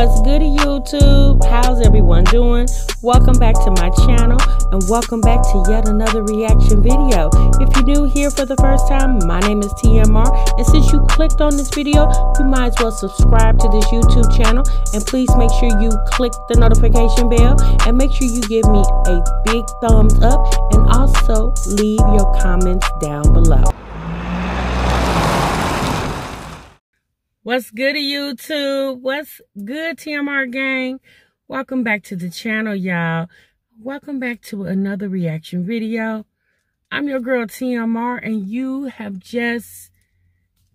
What's good YouTube? How's everyone doing? Welcome back to my channel and welcome back to yet another reaction video. If you're new here for the first time, my name is TMR and since you clicked on this video, you might as well subscribe to this YouTube channel and please make sure you click the notification bell and make sure you give me a big thumbs up and also leave your comments down below. What's good to YouTube? What's good TMR gang? Welcome back to the channel, y'all. Welcome back to another reaction video. I'm your girl TMR and you have just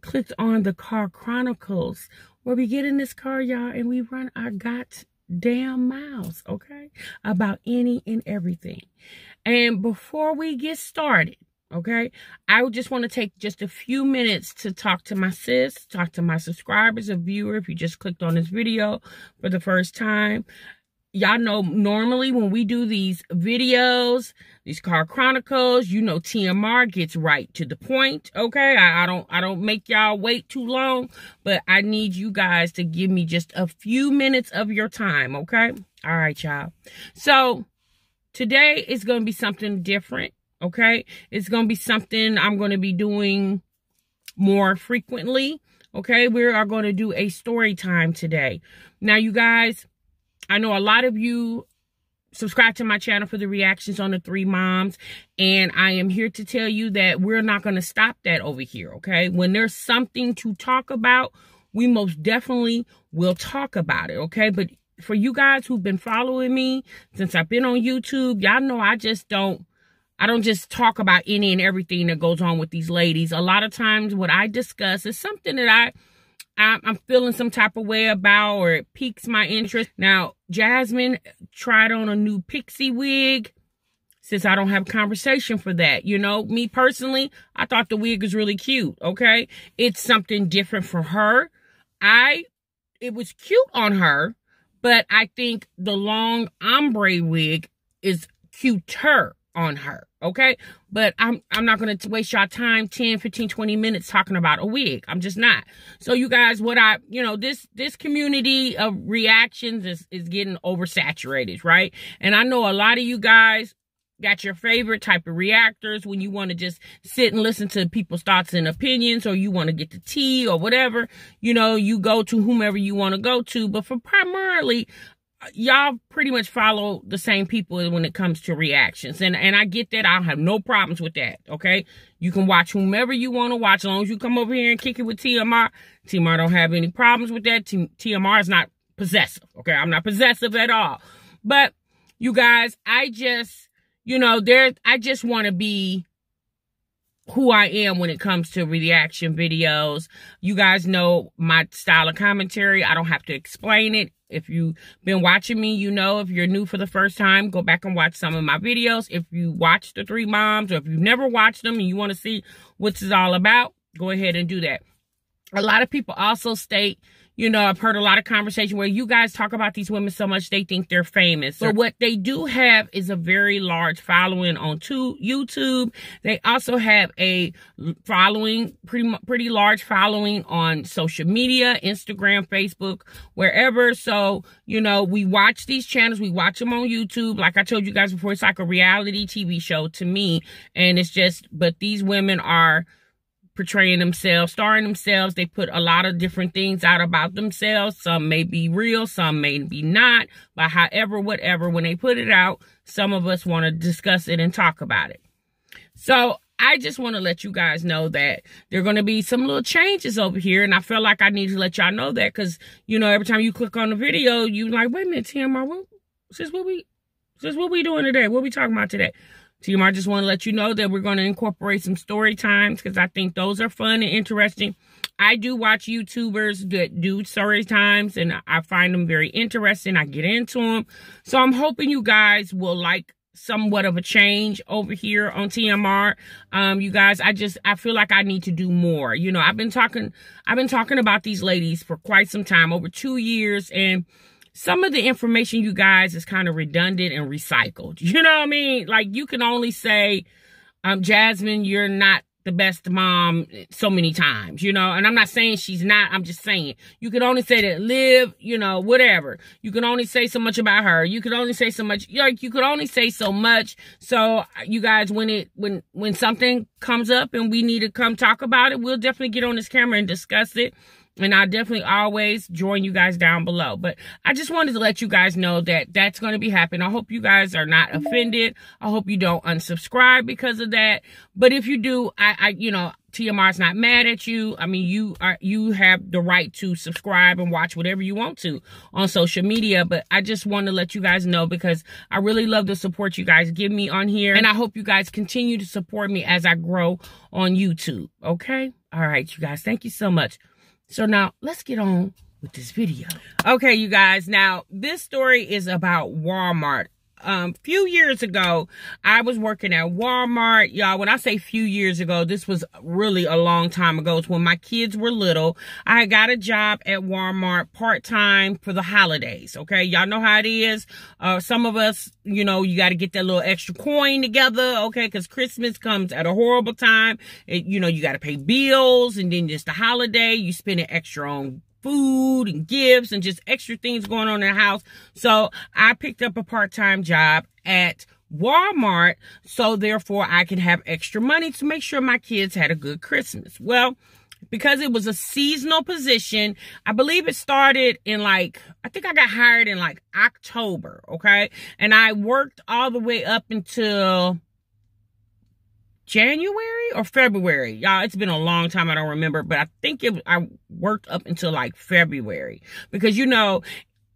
clicked on the Car Chronicles where we get in this car, y'all, and we run our got damn miles, okay? About any and everything. And before we get started, Okay. I just want to take just a few minutes to talk to my sis, talk to my subscribers, a viewer, if you just clicked on this video for the first time. Y'all know normally when we do these videos, these car chronicles, you know TMR gets right to the point. Okay. I, I don't I don't make y'all wait too long, but I need you guys to give me just a few minutes of your time. Okay. All right, y'all. So today is gonna be something different okay? It's going to be something I'm going to be doing more frequently, okay? We are going to do a story time today. Now, you guys, I know a lot of you subscribe to my channel for the reactions on the three moms and i am here to tell you that we're not going to stop that over here okay when there's something to talk about we most definitely will talk about it okay but for you guys who've been following me since i've been on youtube y'all know i just don't I don't just talk about any and everything that goes on with these ladies. A lot of times what I discuss is something that I, I'm feeling some type of way about or it piques my interest. Now, Jasmine tried on a new pixie wig since I don't have a conversation for that. You know, me personally, I thought the wig was really cute, okay? It's something different for her. I, it was cute on her, but I think the long ombre wig is cuter on her okay? But i'm i'm not going to waste y'all time 10 15 20 minutes talking about a wig. I'm just not. So you guys what i you know this this community of reactions is is getting oversaturated right? And i know a lot of you guys got your favorite type of reactors when you want to just sit and listen to people's thoughts and opinions or you want to get the tea or whatever. You know you go to whomever you want to go to but for primarily y'all pretty much follow the same people when it comes to reactions. And and I get that. I have no problems with that. Okay. You can watch whomever you want to watch. As long as you come over here and kick it with TMR. TMR don't have any problems with that. T TMR is not possessive. Okay. I'm not possessive at all. But you guys, I just, you know, there, I just want to be who I am when it comes to reaction videos. You guys know my style of commentary. I don't have to explain it. If you've been watching me, you know if you're new for the first time, go back and watch some of my videos. If you watch the three moms or if you've never watched them and you want to see what it's all about, go ahead and do that. A lot of people also state you know, I've heard a lot of conversation where you guys talk about these women so much they think they're famous. But what they do have is a very large following on to YouTube. They also have a following, pretty pretty large following on social media, Instagram, Facebook, wherever. So, you know, we watch these channels, we watch them on YouTube. Like I told you guys before, it's like a reality TV show to me. And it's just, but these women are portraying themselves, starring themselves. They put a lot of different things out about themselves. Some may be real, some may be not. But however, whatever, when they put it out, some of us want to discuss it and talk about it. So I just want to let you guys know that there are going to be some little changes over here. And I feel like I need to let y'all know that because, you know, every time you click on the video, you like, wait a minute, TMR, what, this what we, this what we doing today? What we talking about today? Team, I just want to let you know that we're going to incorporate some story times because I think those are fun and interesting. I do watch YouTubers that do story times and I find them very interesting. I get into them. So I'm hoping you guys will like somewhat of a change over here on TMR. Um, you guys, I just, I feel like I need to do more. You know, I've been talking, I've been talking about these ladies for quite some time, over two years. And some of the information you guys is kind of redundant and recycled. You know what I mean? Like you can only say, um, Jasmine, you're not the best mom so many times, you know, and I'm not saying she's not, I'm just saying you can only say that live, you know, whatever. You can only say so much about her. You can only say so much, like you could only say so much. So you guys, when it, when, when something comes up and we need to come talk about it, we'll definitely get on this camera and discuss it. And I'll definitely always join you guys down below. But I just wanted to let you guys know that that's going to be happening. I hope you guys are not offended. I hope you don't unsubscribe because of that. But if you do, I, I you know, TMR is not mad at you. I mean, you are you have the right to subscribe and watch whatever you want to on social media. But I just want to let you guys know because I really love the support you guys give me on here. And I hope you guys continue to support me as I grow on YouTube. Okay? All right, you guys. Thank you so much. So now let's get on with this video. Okay, you guys. Now this story is about Walmart. Um, few years ago, I was working at Walmart. Y'all, when I say few years ago, this was really a long time ago. It's when my kids were little. I got a job at Walmart part-time for the holidays. Okay. Y'all know how it is. Uh, some of us, you know, you got to get that little extra coin together. Okay. Cause Christmas comes at a horrible time. It, you know, you got to pay bills and then just the holiday, you spend an extra on food and gifts and just extra things going on in the house. So I picked up a part-time job at Walmart. So therefore I could have extra money to make sure my kids had a good Christmas. Well, because it was a seasonal position, I believe it started in like, I think I got hired in like October. Okay. And I worked all the way up until January or February. Y'all, it's been a long time. I don't remember, but I think it, I worked up until like February because you know,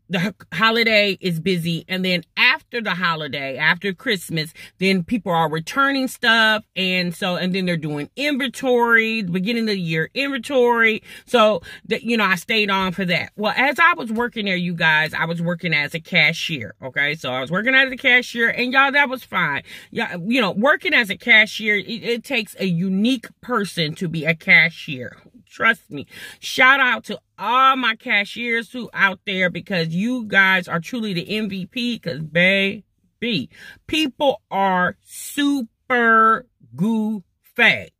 the holiday is busy and then after the holiday after christmas then people are returning stuff and so and then they're doing inventory beginning of the year inventory. So that you know i stayed on for that. Well as i was working there you guys i was working as a cashier okay? So i was working as a cashier and y'all that was fine. Yeah you know working as a cashier it, it takes a unique person to be a cashier. Trust me. Shout out to all my cashiers who out there because you guys are truly the MVP because baby, people are super goofy.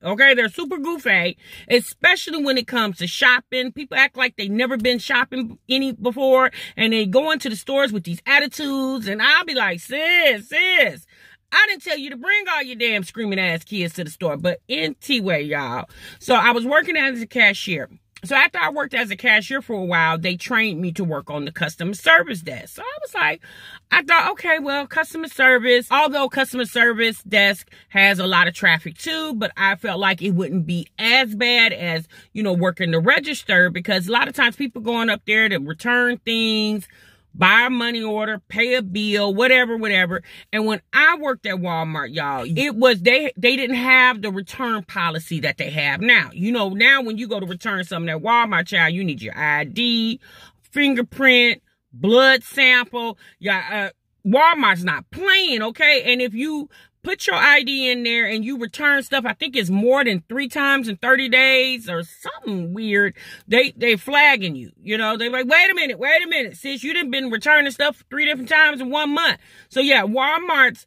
Okay, they're super goofy, especially when it comes to shopping. People act like they never been shopping any before, and they go into the stores with these attitudes. And I'll be like, sis, sis, I didn't tell you to bring all your damn screaming ass kids to the store, but anyway, y'all. So I was working as a cashier. So after I worked as a cashier for a while, they trained me to work on the customer service desk. So I was like, I thought, okay, well, customer service, although customer service desk has a lot of traffic too, but I felt like it wouldn't be as bad as, you know, working the register because a lot of times people going up there to return things, buy a money order, pay a bill, whatever, whatever. And when I worked at Walmart, y'all, it was they they didn't have the return policy that they have now. You know, now when you go to return something at Walmart, child, you need your ID, fingerprint, blood sample. Yeah, uh, Walmart's not playing, okay? And if you put your ID in there and you return stuff, I think it's more than three times in 30 days or something weird, they they flagging you. You know, they like, wait a minute, wait a minute, sis, you didn't been returning stuff three different times in one month. So yeah, Walmart's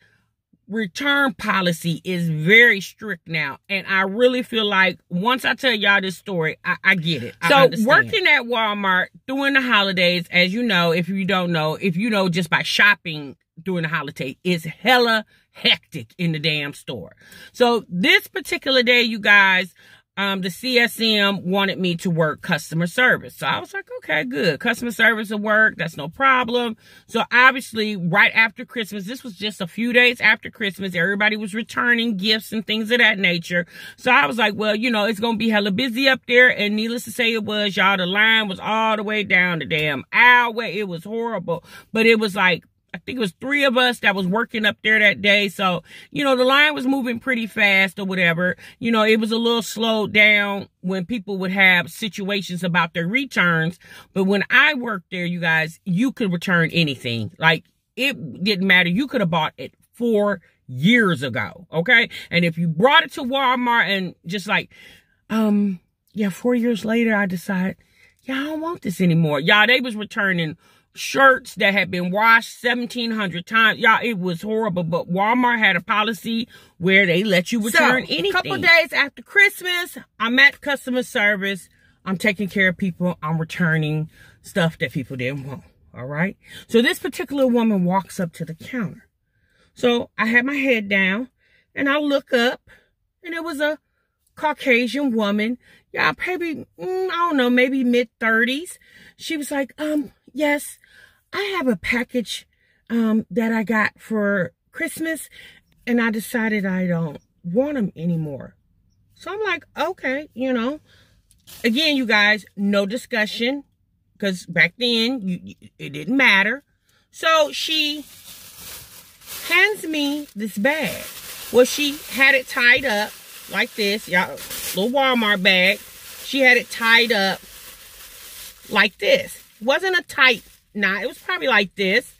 return policy is very strict now. And I really feel like once I tell y'all this story, I, I get it. I so understand. working at Walmart during the holidays, as you know, if you don't know, if you know just by shopping during the holiday, is hella hectic in the damn store. So this particular day, you guys, um, the CSM wanted me to work customer service. So I was like, okay, good. Customer service will work. That's no problem. So obviously, right after Christmas, this was just a few days after Christmas, everybody was returning gifts and things of that nature. So I was like, well, you know, it's going to be hella busy up there. And needless to say, it was, y'all, the line was all the way down the damn hour. It was horrible. But it was like I think it was three of us that was working up there that day. So, you know, the line was moving pretty fast or whatever. You know, it was a little slowed down when people would have situations about their returns. But when I worked there, you guys, you could return anything. Like it didn't matter. You could have bought it four years ago. Okay. And if you brought it to Walmart and just like, um, yeah, four years later, I decided, yeah, I don't want this anymore. Y'all, they was returning shirts that had been washed 1700 times. Y'all, it was horrible, but Walmart had a policy where they let you return so, anything. A couple days after Christmas, I'm at customer service. I'm taking care of people. I'm returning stuff that people didn't want. All right. So this particular woman walks up to the counter. So I had my head down and I look up and it was a Caucasian woman. Yeah, maybe, mm, I don't know, maybe mid 30s. She was like, um, yes, I have a package um, that I got for Christmas and I decided I don't want them anymore. So I'm like, okay, you know. Again, you guys, no discussion because back then you, it didn't matter. So she hands me this bag. Well, she had it tied up like this, y'all, little Walmart bag. She had it tied up like this. Wasn't a tight knot. It was probably like this.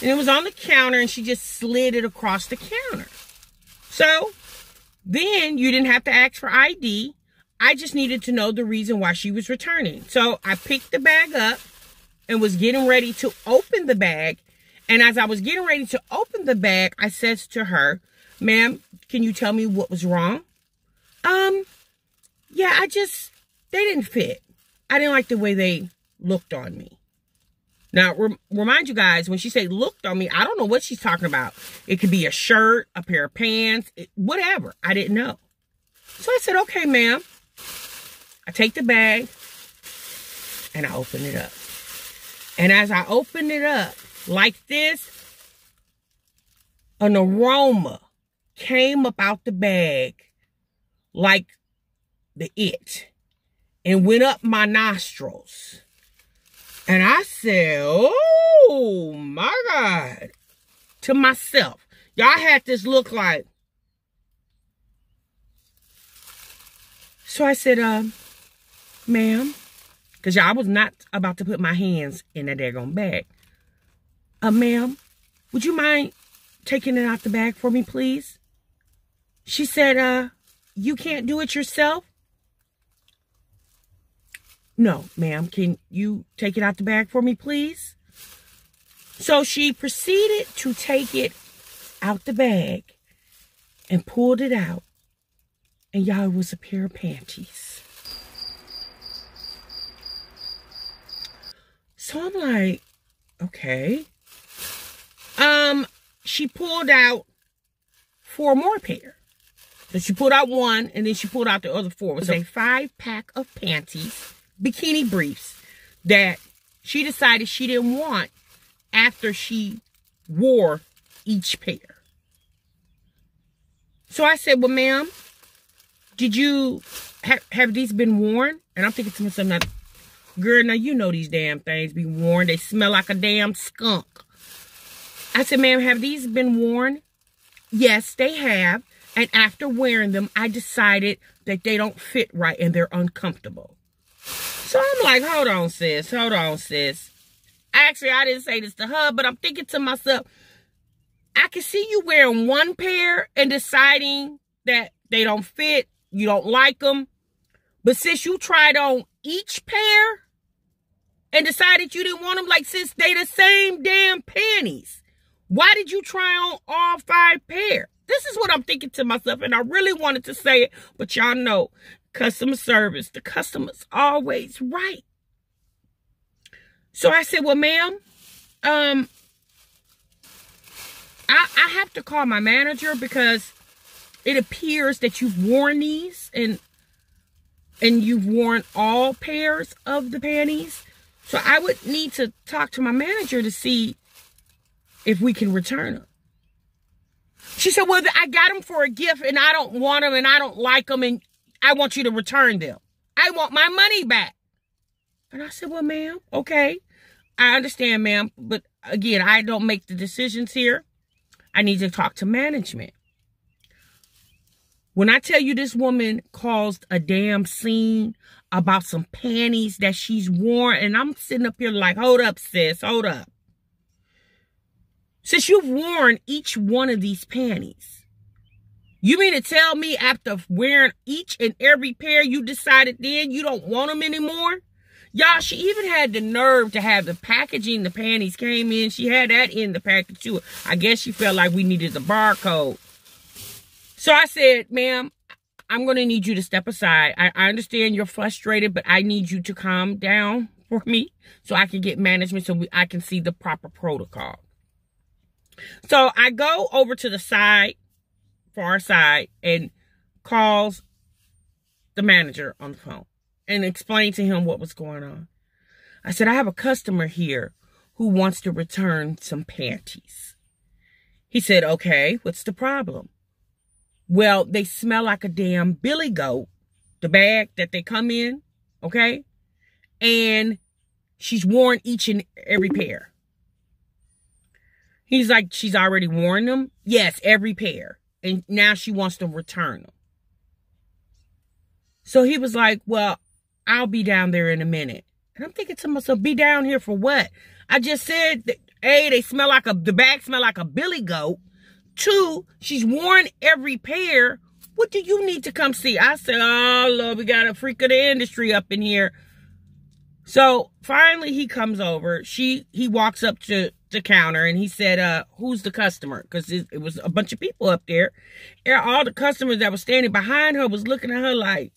And it was on the counter and she just slid it across the counter. So then you didn't have to ask for ID. I just needed to know the reason why she was returning. So I picked the bag up and was getting ready to open the bag. And as I was getting ready to open the bag, I says to her, ma'am, can you tell me what was wrong? Um, yeah, I just, they didn't fit. I didn't like the way they looked on me. Now, rem remind you guys, when she say looked on me, I don't know what she's talking about. It could be a shirt, a pair of pants, whatever. I didn't know. So I said, okay, ma'am. I take the bag and I open it up. And as I open it up like this, an aroma came up out the bag like the it and went up my nostrils. And I said, oh my God, to myself. Y'all had this look like. So I said, um, ma'am, because y'all was not about to put my hands in that daggone bag. Uh, ma'am, would you mind taking it out the bag for me, please? She said, uh, you can't do it yourself? No, ma'am. Can you take it out the bag for me, please? So she proceeded to take it out the bag and pulled it out. And y'all, it was a pair of panties. So I'm like, okay. Um, she pulled out four more pair. So she pulled out one and then she pulled out the other four. It was a five pack of panties, bikini briefs that she decided she didn't want after she wore each pair. So I said, well, ma'am, did you, have, these been worn? And I'm thinking to myself, now, girl, now you know these damn things be worn. They smell like a damn skunk. I said, ma'am, have these been worn? Yes, they have. And after wearing them, I decided that they don't fit right and they're uncomfortable. So I'm like, hold on, sis. Hold on, sis. Actually, I didn't say this to her, but I'm thinking to myself, I can see you wearing one pair and deciding that they don't fit, you don't like them. But since you tried on each pair and decided you didn't want them, like, since they the same damn panties, why did you try on all five pair? This is what I'm thinking to myself, and I really wanted to say it, but y'all know customer service, the customer's always right. So I said, well, ma'am, um, I, I have to call my manager because it appears that you've worn these and and you've worn all pairs of the panties. So I would need to talk to my manager to see if we can return them. She said, well, I got them for a gift and I don't want them and I don't like them and I want you to return them. I want my money back. And I said, well, ma'am, okay. I understand, ma'am. But again, I don't make the decisions here. I need to talk to management. When I tell you this woman caused a damn scene about some panties that she's worn, and I'm sitting up here like, hold up, sis, hold up. Since you've worn each one of these panties, you mean to tell me after wearing each and every pair, you decided then you don't want them anymore? Y'all, she even had the nerve to have the packaging. The panties came in. She had that in the package too. I guess she felt like we needed the barcode. So I said, ma'am, I'm going to need you to step aside. I, I understand you're frustrated, but I need you to calm down for me so I can get management so we, I can see the proper protocol. So I go over to the side, far side, and calls the manager on the phone and explain to him what was going on. I said, I have a customer here who wants to return some panties. He said, okay, what's the problem? Well, they smell like a damn billy goat, the bag that they come in, okay? And she's worn each and every pair. He's like, she's already worn them? Yes, every pair. And now she wants to return them. So he was like, well, I'll be down there in a minute. And I'm thinking to myself, be down here for what? I just said, that, A, they smell like a, the bag smell like a billy goat. Two, she's worn every pair. What do you need to come see? I said, oh, Lord, we got a freak of the industry up in here. So finally he comes over. She he walks up to the counter and he said, uh, who's the customer? Because it, it, was a bunch of people up there. And all the customers that were standing behind her was looking at her like,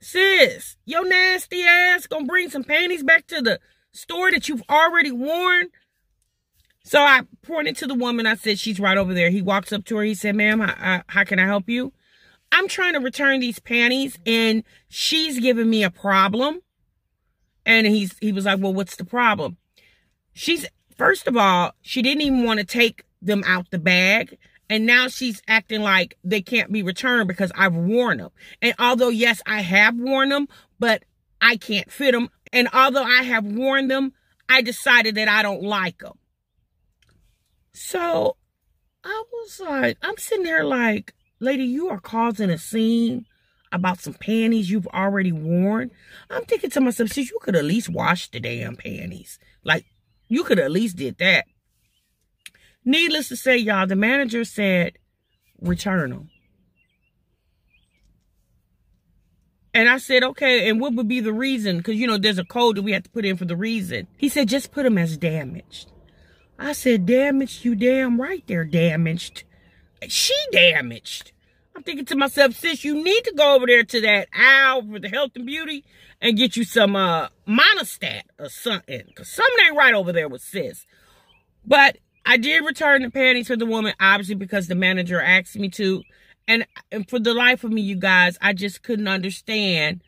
sis, your nasty ass gonna bring some panties back to the store that you've already worn? So I pointed to the woman. I said, she's right over there. He walks up to her. He said, ma'am, how, how can I help you? I'm trying to return these panties and she's giving me a problem. And he's he was like, well, what's the problem? She's, first of all, she didn't even want to take them out the bag. And now she's acting like they can't be returned because I've worn them. And although, yes, I have worn them, but I can't fit them. And although I have worn them, I decided that I don't like them. So I was like, I'm sitting there like, lady, you are causing a scene about some panties you've already worn. I'm thinking to myself, since you could at least wash the damn panties. Like, you could at least did that. Needless to say, y'all, the manager said, return them. And I said, okay, and what would be the reason? Because, you know, there's a code that we have to put in for the reason. He said, just put them as damaged. I said, damaged? You damn right they're damaged. She damaged. I'm thinking to myself, sis, you need to go over there to that aisle for the health and beauty and get you some uh Monistat or something. Because something ain't right over there with sis. But I did return the panties for the woman, obviously, because the manager asked me to. And, and for the life of me, you guys, I just couldn't understand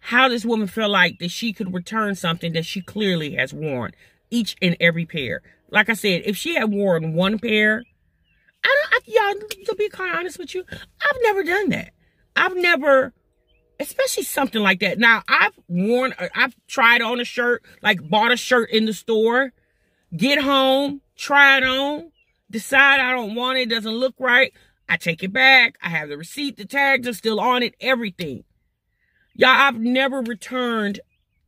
how this woman felt like that she could return something that she clearly has worn each and every pair. Like I said, if she had worn one pair, I don't, I, y'all, to be quite honest with you, I've never done that. I've never, especially something like that. Now, I've worn, uh, I've tried on a shirt, like bought a shirt in the store, get home, try it on, decide I don't want it doesn't look right. I take it back. I have the receipt, the tags are still on it, everything. Y'all, I've never returned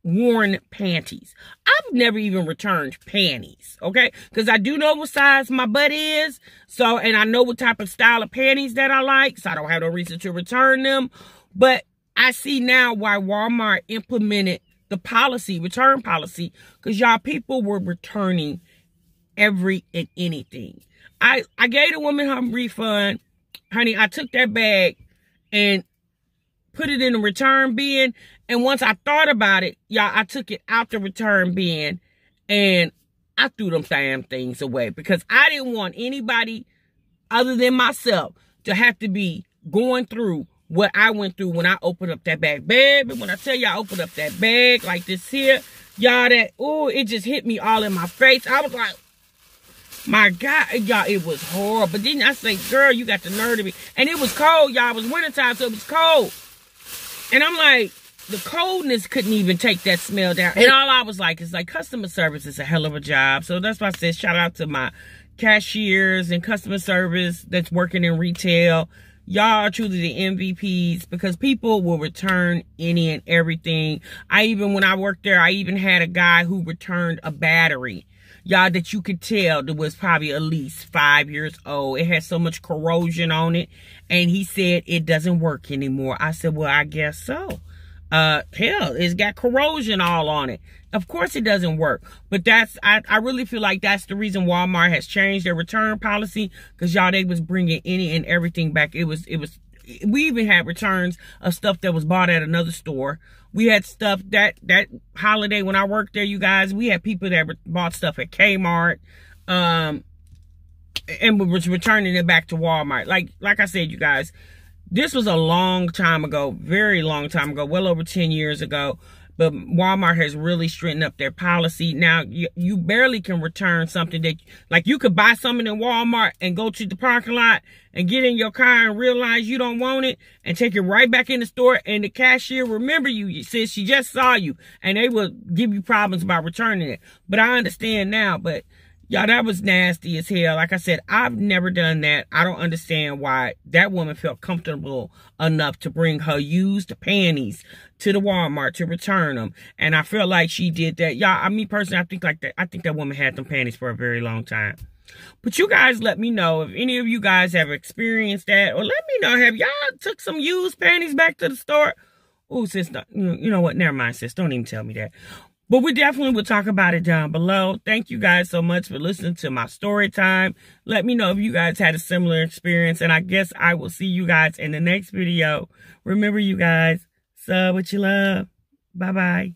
worn panties. I've never even returned panties, okay? Because I do know what size my butt is. So, and I know what type of style of panties that I like. So I don't have no reason to return them. But I see now why Walmart implemented the policy, return policy. Because y'all people were returning every and anything. I, I gave the woman her refund. Honey, I took that bag and put it in the return bin. And once I thought about it, y'all, I took it out the return bin and I threw them damn things away because I didn't want anybody other than myself to have to be going through what I went through when I opened up that bag. Baby, when I tell you I opened up that bag like this here, y'all, that, oh, it just hit me all in my face. I was like, my God, y'all, it was horrible. But then I say, girl, you got the nerve to be. And it was cold, y'all. It was wintertime, so it was cold. And I'm like, the coldness couldn't even take that smell down. And all I was like is like customer service is a hell of a job. So that's why I said shout out to my cashiers and customer service that's working in retail. Y'all are truly the MVPs because people will return any and everything. I even, when I worked there, I even had a guy who returned a battery. Y'all, that you could tell that was probably at least five years old. It had so much corrosion on it. And he said it doesn't work anymore. I said, well, I guess so. Uh, hell, it's got corrosion all on it. Of course it doesn't work. But that's, I, I really feel like that's the reason Walmart has changed their return policy. Cause y'all, they was bringing any and everything back. It was, it was, we even had returns of stuff that was bought at another store. We had stuff that, that holiday when I worked there, you guys, we had people that bought stuff at Kmart. Um, and was returning it back to Walmart. Like, like I said, you guys, this was a long time ago, very long time ago, well over 10 years ago. But Walmart has really straightened up their policy. Now, you, you barely can return something that, like you could buy something in Walmart and go to the parking lot and get in your car and realize you don't want it and take it right back in the store and the cashier remember you says she just saw you and they will give you problems about returning it. But I understand now, but Y'all, that was nasty as hell. Like I said, I've never done that. I don't understand why that woman felt comfortable enough to bring her used panties to the Walmart to return them. And I feel like she did that. Y'all, I mean, personally, I think like that. I think that woman had them panties for a very long time. But you guys let me know if any of you guys have experienced that. Or let me know, have y'all took some used panties back to the store? Oh, sis, you know what? Never mind, sis. Don't even tell me that. But we definitely will talk about it down below. Thank you guys so much for listening to my story time. Let me know if you guys had a similar experience. And I guess I will see you guys in the next video. Remember, you guys, sub what you love. Bye-bye.